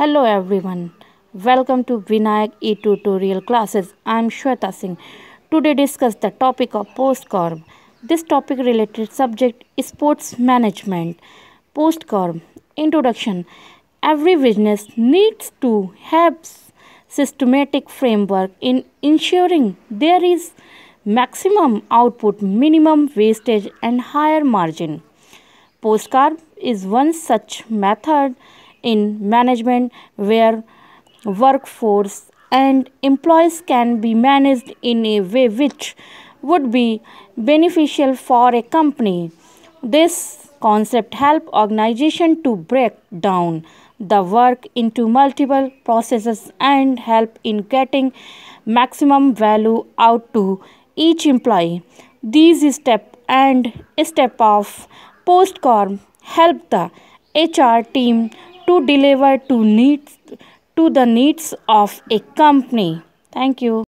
Hello everyone. Welcome to Vinayak e-tutorial classes. I am Shweta Singh. Today discuss the topic of POSDCORB. This topic related subject is sports management. POSDCORB introduction. Every business needs to have systematic framework in ensuring there is maximum output, minimum wastage and higher margin. POSDCORB is one such method in management where workforce and employees can be managed in a way which would be beneficial for a company. This concept help organization to break down the work into multiple processes and help in getting maximum value out to each employee. These step and step of POSDCORB help the HR team to deliver to needs to the needs of a company. Thank you